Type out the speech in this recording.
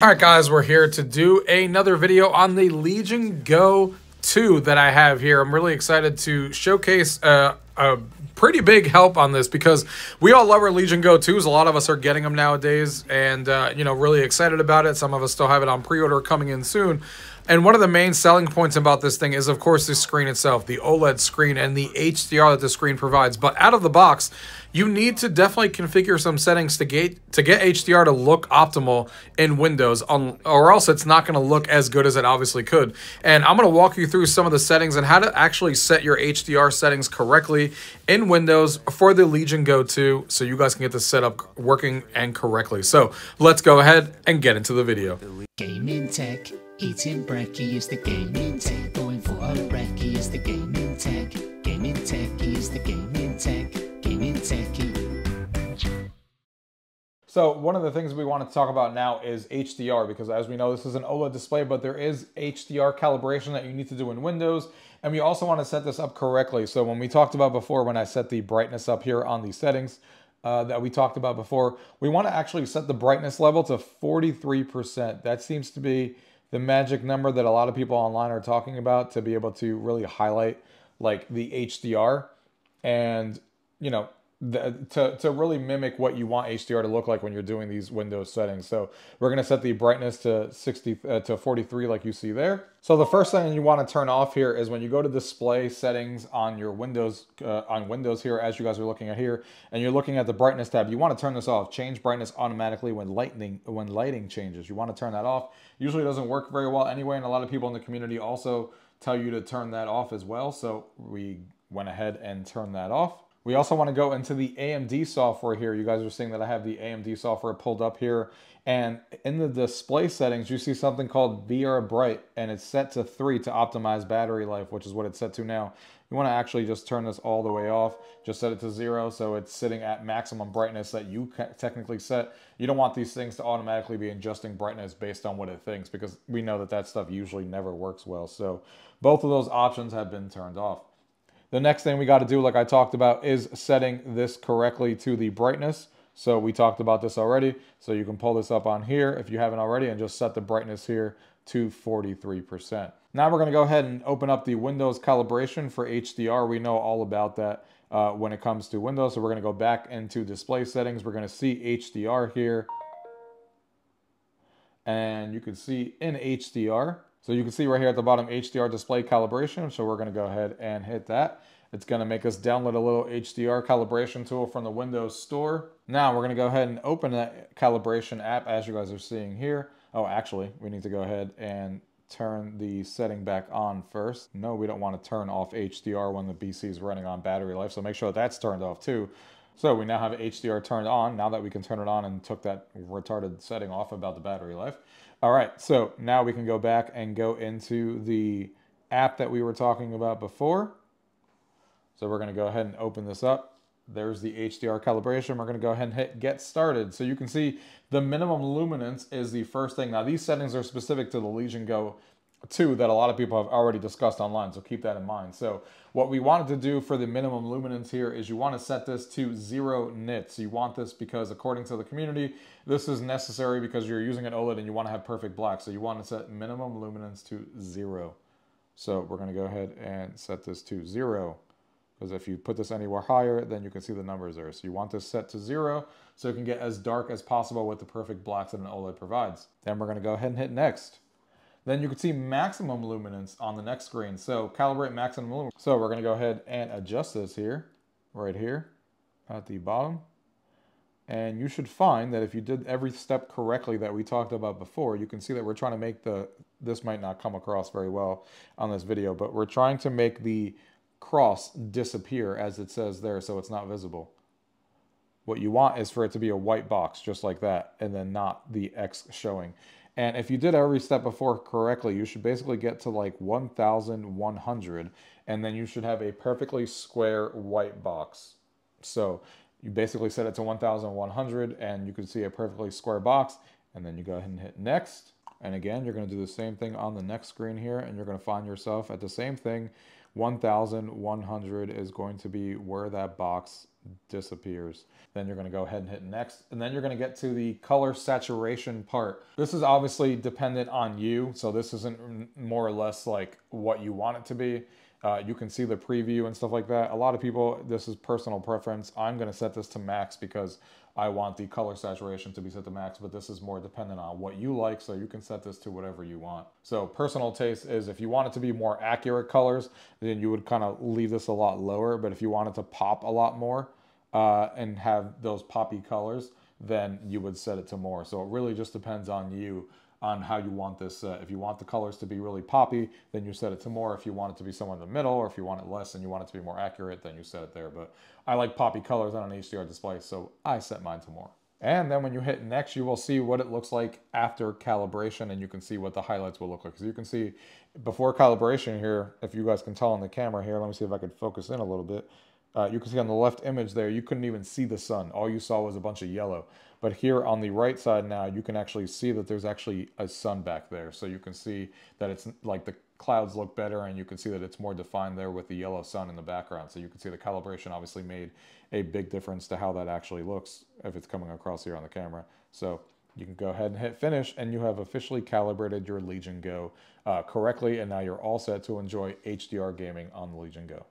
All right, guys, we're here to do another video on the Legion Go 2 that I have here. I'm really excited to showcase uh, a pretty big help on this because we all love our Legion Go 2s. A lot of us are getting them nowadays and, uh, you know, really excited about it. Some of us still have it on pre-order coming in soon. And one of the main selling points about this thing is, of course, the screen itself, the OLED screen and the HDR that the screen provides. But out of the box, you need to definitely configure some settings to get to get HDR to look optimal in Windows, on, or else it's not going to look as good as it obviously could. And I'm going to walk you through some of the settings and how to actually set your HDR settings correctly in Windows for the Legion Go 2 so you guys can get this set up working and correctly. So let's go ahead and get into the video. Gaming tech, eating brekkie is the gaming tech. Going for a brekkie is the gaming tech. Gaming tech is the gaming tech. Gaming techie. So one of the things we want to talk about now is HDR because as we know this is an OLED display but there is HDR calibration that you need to do in Windows and we also want to set this up correctly. So when we talked about before when I set the brightness up here on these settings uh, that we talked about before, we want to actually set the brightness level to 43%. That seems to be the magic number that a lot of people online are talking about to be able to really highlight like the HDR and you know the, to, to really mimic what you want HDR to look like when you're doing these Windows settings. So we're going to set the brightness to 60 uh, to 43 like you see there. So the first thing you want to turn off here is when you go to display settings on your Windows uh, on Windows here as you guys are looking at here and you're looking at the brightness tab, you want to turn this off. Change brightness automatically when lightning when lighting changes. You want to turn that off. Usually doesn't work very well anyway and a lot of people in the community also tell you to turn that off as well. So we went ahead and turned that off. We also want to go into the AMD software here. You guys are seeing that I have the AMD software pulled up here. And in the display settings, you see something called Vari-Bright, and it's set to 3 to optimize battery life, which is what it's set to now. You want to actually just turn this all the way off. Just set it to 0, so it's sitting at maximum brightness that you technically set. You don't want these things to automatically be adjusting brightness based on what it thinks, because we know that that stuff usually never works well. So both of those options have been turned off. The next thing we got to do, like I talked about, is setting this correctly to the brightness. So we talked about this already. So you can pull this up on here if you haven't already and just set the brightness here to 43%. Now we're going to go ahead and open up the Windows calibration for HDR. We know all about that uh, when it comes to Windows. So we're going to go back into display settings. We're going to see HDR here. And you can see in HDR, so you can see right here at the bottom HDR display calibration. So we're going to go ahead and hit that. It's going to make us download a little HDR calibration tool from the Windows Store. Now we're going to go ahead and open that calibration app as you guys are seeing here. Oh, actually, we need to go ahead and turn the setting back on first. No, we don't want to turn off HDR when the PC is running on battery life, so make sure that that's turned off too. So we now have HDR turned on, now that we can turn it on and took that retarded setting off about the battery life. All right, so now we can go back and go into the app that we were talking about before. So we're gonna go ahead and open this up. There's the HDR calibration. We're gonna go ahead and hit get started. So you can see the minimum luminance is the first thing. Now these settings are specific to the Legion Go 2 that a lot of people have already discussed online, so keep that in mind. So what we wanted to do for the minimum luminance here is you want to set this to zero nits. You want this because according to the community, this is necessary because you're using an OLED and you want to have perfect black. So you want to set minimum luminance to zero. So we're going to go ahead and set this to zero because if you put this anywhere higher, then you can see the numbers there. So you want this set to zero so it can get as dark as possible with the perfect blacks that an OLED provides. Then we're going to go ahead and hit next. Then you can see maximum luminance on the next screen. So calibrate maximum luminance. So we're gonna go ahead and adjust this here, right here at the bottom. And you should find that if you did every step correctly that we talked about before, you can see that we're trying to make the, this might not come across very well on this video, but we're trying to make the cross disappear as it says there so it's not visible. What you want is for it to be a white box just like that and then not the X showing. And if you did every step before correctly, you should basically get to like 1,100 and then you should have a perfectly square white box. So you basically set it to 1,100 and you can see a perfectly square box and then you go ahead and hit next. And again, you're gonna do the same thing on the next screen here and you're gonna find yourself at the same thing. 1,100 is going to be where that box disappears. Then you're going to go ahead and hit next. And then you're going to get to the color saturation part. This is obviously dependent on you. So this isn't more or less like what you want it to be. Uh, you can see the preview and stuff like that. A lot of people, this is personal preference. I'm going to set this to max because I want the color saturation to be set to max, but this is more dependent on what you like, so you can set this to whatever you want. So personal taste is if you want it to be more accurate colors, then you would kind of leave this a lot lower, but if you want it to pop a lot more uh, and have those poppy colors, then you would set it to more. So it really just depends on you on how you want this. Uh, if you want the colors to be really poppy, then you set it to more. If you want it to be somewhere in the middle, or if you want it less and you want it to be more accurate, then you set it there. But I like poppy colors on an HDR display, so I set mine to more. And then when you hit next, you will see what it looks like after calibration and you can see what the highlights will look like. So you can see before calibration here, if you guys can tell on the camera here, let me see if I could focus in a little bit. Uh, you can see on the left image there, you couldn't even see the sun. All you saw was a bunch of yellow. But here on the right side now, you can actually see that there's actually a sun back there. So you can see that it's like the clouds look better and you can see that it's more defined there with the yellow sun in the background. So you can see the calibration obviously made a big difference to how that actually looks if it's coming across here on the camera. So you can go ahead and hit finish and you have officially calibrated your Legion Go uh, correctly and now you're all set to enjoy HDR gaming on the Legion Go.